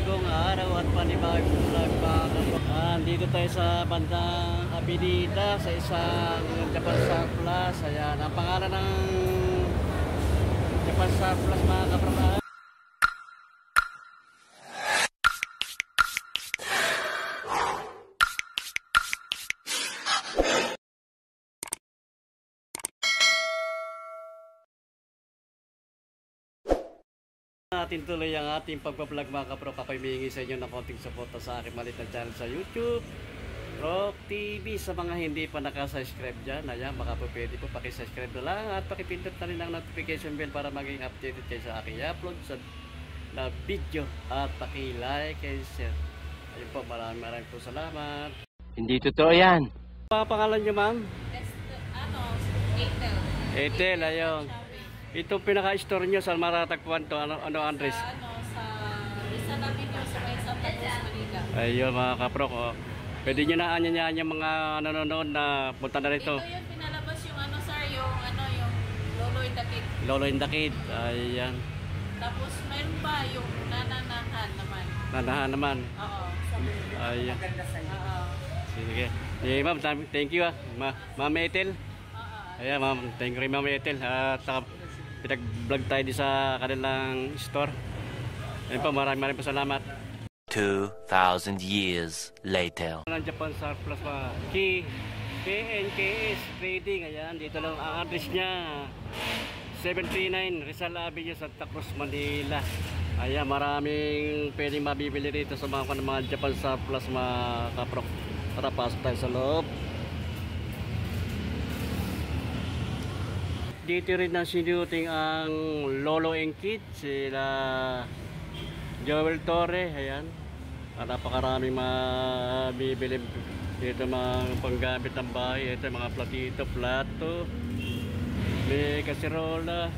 panibagong araw at panibagong vlog mga kapro. Ah, dito tayo sa bandang Abinida sa isang Japan Surplus. Ayan, ang pangalan ng Japan Surplus mga kapro. Natin tuloy ang ating pagpa-vlog mga kapro. Ako'y humingi sa inyo ng konting suporta sa aking maliit na channel sa YouTube. Rock TV sa mga hindi pa nakasubscribe dyan. Ayan, baka po pwede po pakisubscribe na lang at pakipindot na rin ang notification bell para maging updated kayo sa aking upload sa na video at paki-like and share. Ayun po, maraming maraming po salamat. Hindi totoo yan. Mga pangalan nyo ma'am? Ano, Atel. Etel, ayun. Ito pinaka-store nyo sa maratagpuan to. Ano, ano Andres? Sa, ano, sa Rizal Avenue sa may Santa Cruz, Manila. Ayun mga kaprok. Oh. Pwede nyo na anyanyahan yung mga nanonood na punta na rito. Ito yung pinalabas yung ano, sir, yung ano, yung Lolo in the Cake. Lolo in the Kid. Ayan. Tapos mayroon pa yung nananahan naman. Nanahan naman. Oo, sa Manila. Ayan. Oo. Sige. Eh, ma'am, thank you ah. Ma ma'am Ethel. Oo. Ayan, ma'am. Thank you rin, ma'am Ethel. At saka pinag-vlog tayo di sa kanilang store. Ayun po, maraming maraming pasalamat. 2,000 years later. ng Japan Surplus pa. K KNKS Trading. Ayan, dito lang ang address niya. 739 Rizal Avenue, Santa Cruz, Manila. Ayan, maraming pwedeng mabibili rito sa mga, mga Japan Surplus mga kaprok. Tara, pasok tayo sa loob. Dito rin ang sinuting ang Lolo and Kid, sila Joel Torre, ayan. Ah, napakaraming mabibili dito mga panggamit ng bahay. Ito mga platito, plato, may kasirola.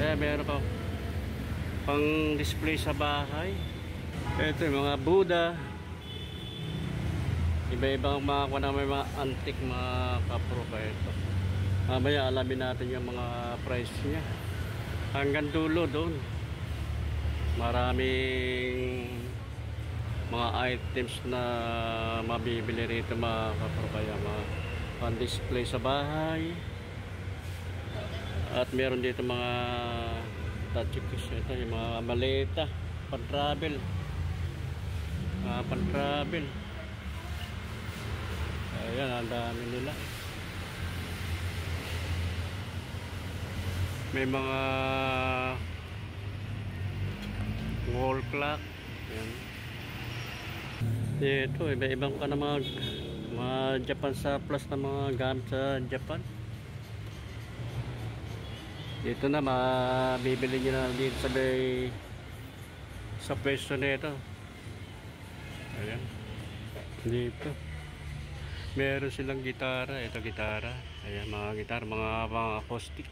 Eh, meron pa pang display sa bahay. Ito mga Buddha. Iba-ibang mga mga antique mga kapro pa ito. Mamaya alamin natin yung mga price niya. Hanggang dulo doon. Maraming mga items na mabibili rito mga kapropaya mga pan-display sa bahay. At meron dito mga touchicks ito yung mga maleta pan-travel. Mga pan-travel. Ayan ang dami nila may mga wall clock ayan dito, iba-ibang ka na mga, mga Japan surplus na mga gamit sa Japan. Dito na, mabibili nyo na dito sa may sa pwesto nito. Ayan. Dito. Meron silang gitara. Ito gitara. Ayan, mga gitara, mga, mga acoustic.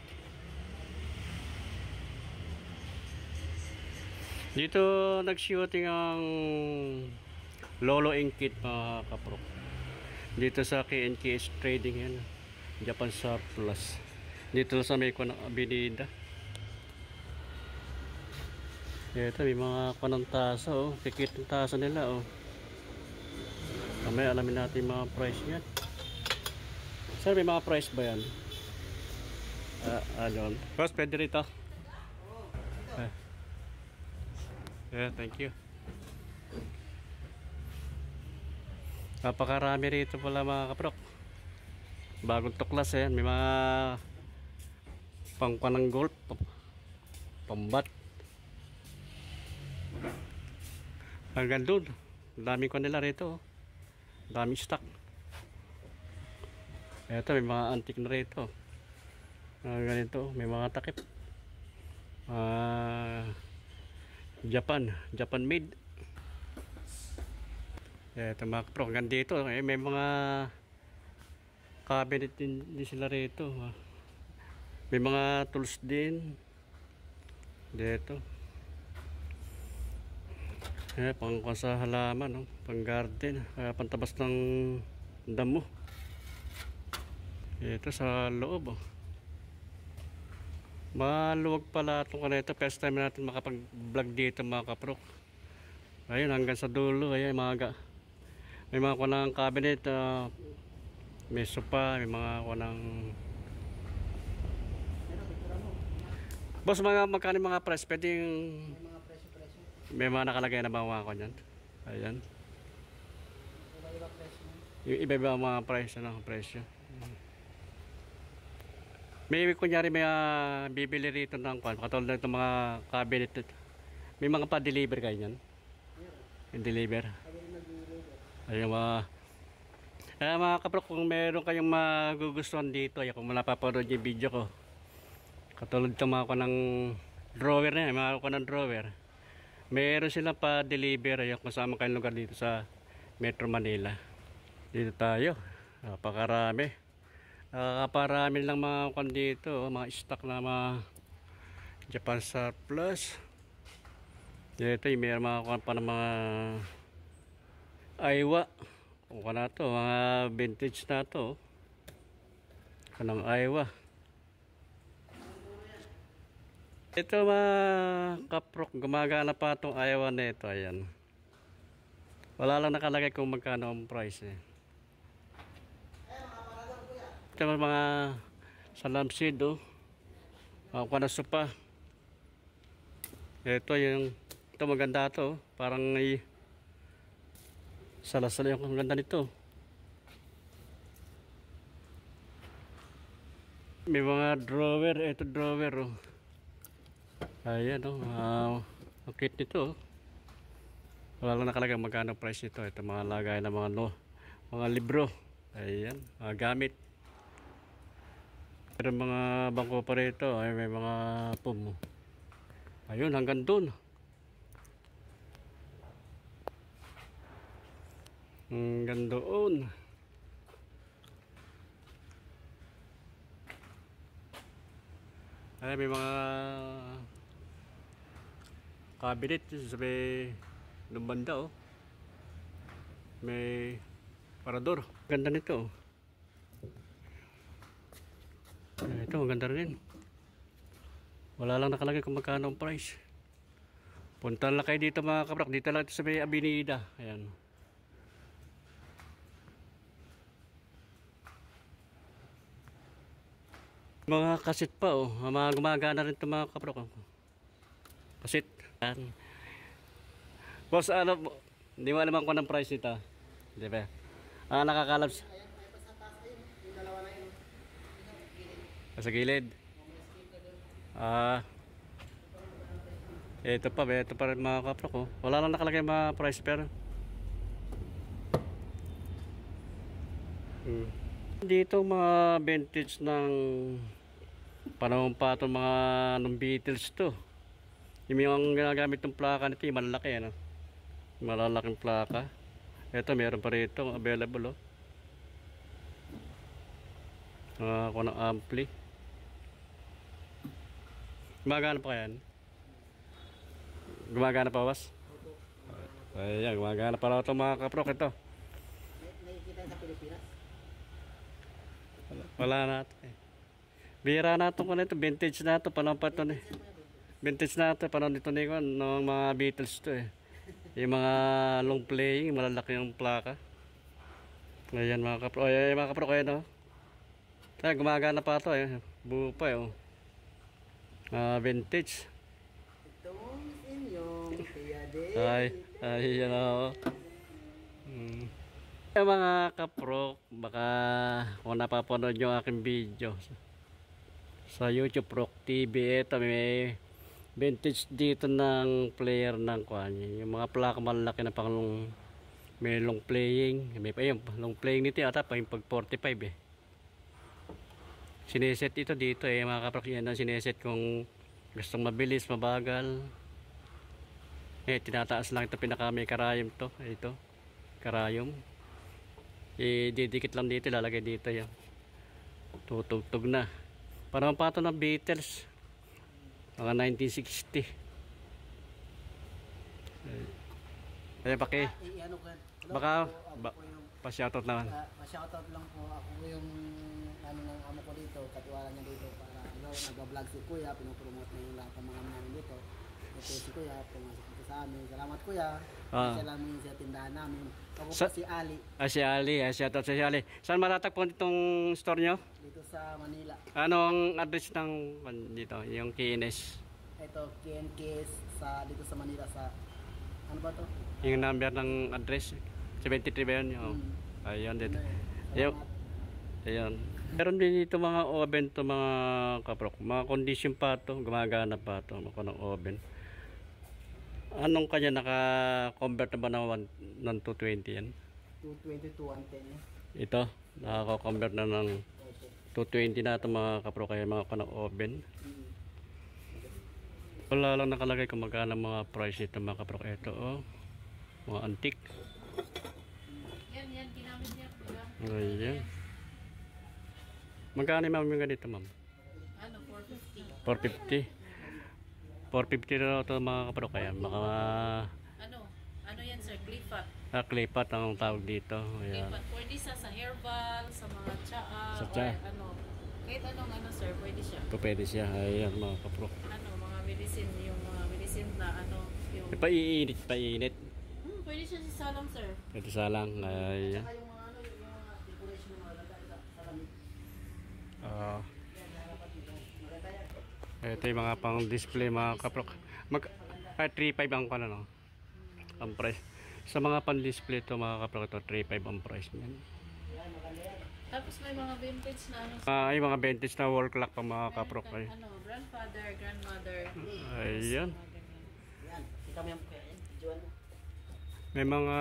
Dito nag-shooting ang Lolo Inkit mga kapro. Dito sa KNKS Trading yan. Japan Surplus. Dito sa may abinida. Ito may mga kunang tasa oh. Pikit ng tasa nila oh. Kamaya alamin natin mga price yan. Sir, may mga price ba yan? Ah, ano? Boss, pwede rito. Ah. Yeah, thank you. Napakarami rito pala mga kaprok. Bagong tuklas eh. May mga pangkwan ng golf. Pambat. Hanggang doon. Daming ko nila rito. oh. Daming stock. Ito may mga antik na rito. Mga ganito. May mga takip. Ah... Japan. Japan made. Ito mga kapro, hanggang dito, eh, may mga cabinet din, din sila rito. ah. May mga tools din. Dito. Eh, pang sa halaman, no? pang garden, uh, pantabas ng damo. Ito sa loob. Oh. Maluwag pala itong ano. First time natin makapag-vlog dito mga kaprok. Ayun, hanggang sa dulo. Ayun, mga ga- may mga kunang cabinet. ah, may sopa, may mga kunang... Boss, mga magkano mga price? Pwede. May mga nakalagay na ba mga kanyan? Ayan. Presyo. Yung iba-iba mga price, ano, presyo. May kunyari may ah, bibili rito ng kwan, katulad ng mga cabinet. May mga pa-deliver kayo niyan? Yung deliver. Ayun mga eh, mga kaprok, kung meron kayong magugustuhan dito, ay kung napapanood yung video ko, katulad ng mga ng drawer na yan, mga ko ng drawer, meron silang pa-deliver, ayun, kasama kayong lugar dito sa Metro Manila. Dito tayo, napakarami. Nakaparami lang mga kwan dito, oh, mga stock na mga Japan surplus. Dito, yung meron mga kwan pa ng mga Aiwa. Kung na to, mga vintage na to. Kanang Aiwa. Ito mga kaprok, gumagana pa itong Aiwa na ito. Ayan. Wala lang nakalagay kung magkano ang price eh. Ito mga salamsid oh. Mga kwanaso pa. Ito yung, ito maganda to. oh. Parang may Salasala yung ganda nito. May mga drawer, ito drawer oh. Ayan oh, wow. Ang cute nito oh. Wala lang nakalagay magkano price nito. Ito mga lagay ng mga no, mga libro. Ayan, mga gamit. Pero mga bangko pa rito, ay may mga pum. Ayun, hanggang dun. Hanggang doon. Ay, may mga cabinet sa may nung banda oh. May parador. Ganda nito. oh. Ay, Ito, ang ganda rin. Wala lang nakalagay kung magkano ang price. Punta lang kayo dito mga kaprak. Dito lang ito sa may Abinida. Ayan. Mga kasit pa oh. Mga gumagana rin ito mga kaprok. oh. Kasit. Yan. Boss, ano, hindi mo alam kung anong price nito. Di ba? Ah, nakakalap sa, Ayan, may basta taas ayun. Yung dalawa na yun. Sa gilid. Ah, ito pa, ito pa rin mga kaprok. Oh. Wala lang nakalagay mga price pero. Hmm. Dito mga vintage ng panahon pa itong mga nung Beatles to. Yung yung ginagamit ng plaka nito, yung malalaki ano. Malalaking plaka. Ito meron pa rito available oh. Uh, ng ampli. Gumagana pa yan? Gumagana pa was? Ayan, gumagana pa raw ito mga kaprok ito. Nakikita sa Pilipinas. Wala na ito eh. Bira na ito ko na ito. Vintage na ito. Panahon pa ito eh. Vintage na ito. Panahon dito ni Juan. Ng mga Beatles to eh. Yung mga long playing. Malalaki yung plaka. Ayan mga kapro. Ayan mga kapro. Ayan o. Ayan, gumagana pa ito eh. Buo pa eh. Oh. Ah, vintage. Itong inyong Kuya Dave. Ay, ay, yan ako. Hmm. Eh, mga kaprok, baka kung napapanood nyo aking video sa YouTube Prok TV, ito may vintage dito ng player ng kwan. Yung mga plaka malaki na pang long, may long playing. May pa yung long playing nito ata pa yung pag 45 eh. Sineset ito dito eh, mga kaprok yan ang sineset kung gustong mabilis, mabagal. Eh, tinataas lang ito pinaka may karayom to. Ito. Karayom. Eh, didikit lang dito. Lalagay dito yan. Tutugtog na. Parang pa ito ng Beatles. Mga 1960. Eh, paki. Ko yan. Hello Baka, ba, po yung pa-shoutout naman. Ah, pa-shoutout lang po ako yung ano ng amo ko dito, katiwala niya dito para ano, nag-vlog si Kuya, pinopromote niya yung lahat ng mga namin dito. Ito si Kuya, pumasok dito sa amin. Salamat kuya. Ah. Siya lang yung sa tindahan namin. Ako Sa- si Ali Ah, si Ali. Ah, shout out si Ali. Saan matatagpuan itong store nyo? dito sa Manila. Anong address ng dito? Yung KNS. Ito, KNKS sa dito sa Manila sa ano ba to? Yung number ng address. 73 ba yun? Oh. Hmm. Ayun dito. Salamat. Yung, ayun. Meron din dito mga oven to mga kaprok. Mga condition pa to. Gumagana pa to. Mga ng oven. Anong kanya naka-convert na ba ng, one- ng 220 yan? 220 to 110 eh. Ito. Nakaka-convert na ng Opo. 220 na ito mga kaprok. Kaya mga kanang oven. Wala lang nakalagay kung magkano mga price nito mga kaprok. Ito oh. Mga antique. Yan, yan, ginamit niya. Ayan. Magkano ma'am yung ganito ma'am? Ano, 450. 450. 450 na ito mga kaprok. Kaya mga Ano, ano yan sir, Clifat. ah, klipat ang tawag dito. Ayan. Clifat, pwede sa sa herbal, sa mga tsaa, Sa or tsaa. ano. Kahit anong ano sir, pwede siya. Ito pwede siya. Ayan mga kaprok. Ano, mga medicine, yung mga medicine na ano, yung... Paiinit, paiinit. Hmm, pwede siya sa salam sir. Ito salang. Ayan. Saka mga ano, yung mga decoration ng mga ganda sa sa lamig. Ah. Yan, harapan dito. Maganda yan. Ito yung mga pang display mga kaprok. Mag, ah, 3.5 ang pala no? Ang price. Sa mga pan display to mga kaprok ito 3.5 ang price niyan. Tapos may mga vintage na ano. Ah, ay mga vintage na wall clock pa mga kaprok ay. Ano, grandfather, grandmother. Ganyan. Yan. Kita mo yung kuya yan. Videoan mo. May mga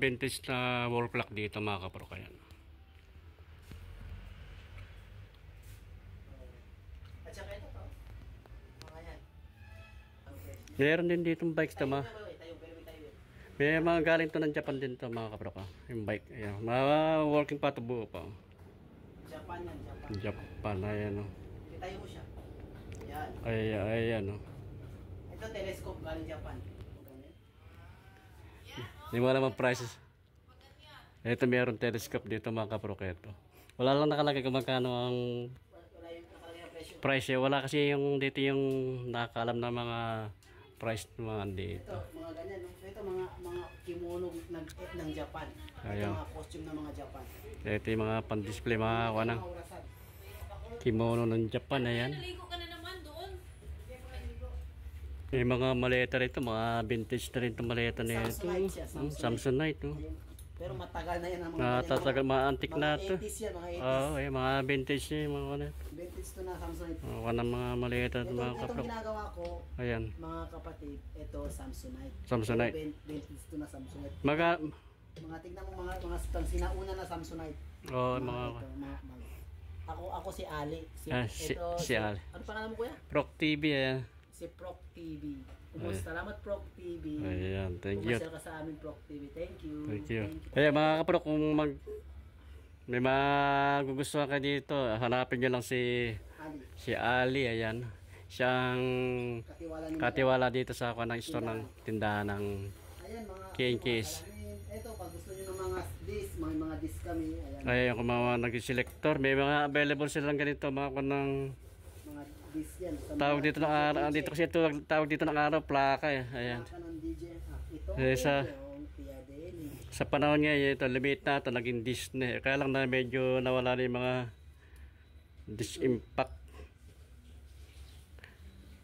vintage na wall clock dito mga kaprok ayan. Meron din dito bikes to pero may mga galing to ng Japan din to mga kaprok ah. Yung bike. Ayan. Mga working pa to buo pa. Japan yan, Japan. Japan ayan oh. Itayo mo siya. Yan. Ay, ayan oh. Ito telescope galing Japan. Hindi mo alam ang prices. Ito meron telescope dito mga kaprok ito. Wala lang nakalagay kung magkano ang price eh. Wala kasi yung dito yung nakakaalam na mga price ng mga dito. Ito, mga ganyan. No? Ito, mga mga kimono ng, eh, ng Japan. Ito, Ayaw. mga costume ng mga Japan. Ito yung mga pan-display mga orasan. kimono ng Japan ayan. Naman. May mga maleta rito, mga vintage na rin itong maleta na ito. Samsonite siya, Samsonite. Samsonite. Oh. Pero matagal na yan ang mga Ah, tatagal, mga mga na ito. 80s yan, mga 80s. Oo, eh, mga vintage niya, mga ano. Vintage to na Samsonite. Mga wanang mga maleta at Ito, mga itong kaprok. ginagawa ko, Ayan, mga kapatid, ito Samsonite. Samsonite. Vin- Vintage to na Samsonite. Mga, Mga tignan mo mga mga pang sinauna na Samsonite. oh, mga, ito, mga, mga, ako ako si Ali. Si, Ah, si- ito, si Ali. Ano pangalan mo kuya? Proc TV, ayan. Si Proc TV. Kumusta? Salamat Proc TV. Ayan, thank you. Pumasya ka sa amin Proc TV. Thank you. Thank you. Kaya mga kaprok, kung mag may magugustuhan ka dito, hanapin nyo lang si Ali, si Ali, ayan. Siyang katiwala katiwala dito sa ako ng store ng tindahan ng Ayan mga alamin. Ito pag gusto niyo ng mga disc, mga mga disc kami, ayan. Ayan, kung mga nag-selector, may mga available silang ganito, mga kunang Mga disc yan. Sa tawag dito ng araw, DJ. dito kasi ito, tawag dito ng araw, plaka eh. Ayan. Plaka ng DJ. Ah, ito Eh, sa-. Sa panahon ngayon, ito, limit na ito, naging Disney. Kaya lang na medyo nawala na yung mga dis-impact.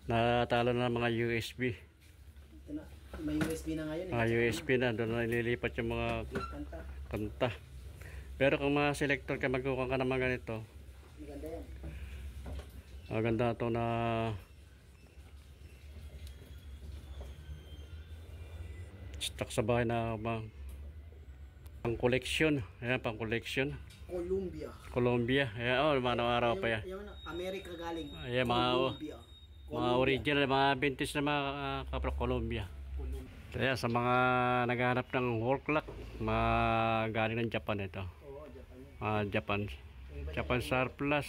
Natalo na mga USB. Ito na, may USB na ngayon. Eh. USB na, doon na nililipat yung mga Kanta. kanta. Pero kung mga selector ka, magkukuha ka ng mga ganito, Maganda yan. Maganda ito na stock sa bahay na mga pang collection. Ayan, pang collection. Columbia. Colombia. Ayan, oh, mga araw pa yan. Yung America galing. Ayan, mga-. Mga original, mga vintage na mga uh, kapro Colombia. Columbia. Kaya sa mga naghahanap ng wall clock, mga galing ng Japan ito. Oo, Japan. Mga Japan. Japan surplus.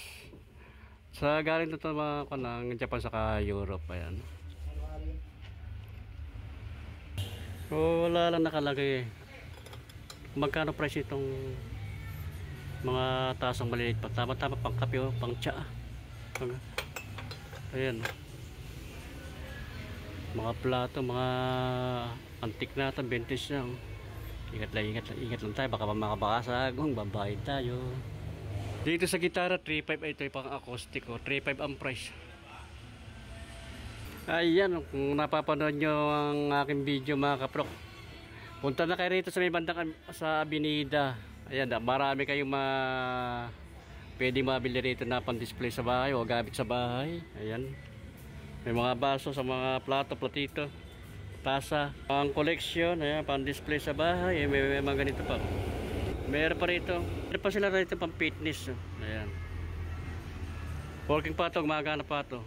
Sa galing ito mga kanang Japan saka Europe. Ayan. So, wala lang nakalagay eh. Magkano price itong mga tasong maliliit pa? Tama-tama pang kape o pang tsa. Ayan. Mga plato, mga antik na ito, vintage na. oh. Ingat lang, ingat lang, ingat lang tayo. Baka makabakasag, babayad tayo. Dito sa gitara, 3.5 ay ito yung pang acoustic ko. 3.5 ang price. Ayan, kung napapanood nyo ang aking video mga kaprok. Punta na kayo rito sa may bandang sa Abinida. Ayan, da- marami kayong ma pwede mabili rito na pang-display sa bahay o gamit sa bahay. Ayan. May mga baso sa mga plato, platito, tasa. Ang collection, ayan, pang-display sa bahay. Eh, may, may mga ganito pa. Meron pa rito. Meron pa sila rito pang fitness. Ayan. Working pa ito, gumagana pa ito.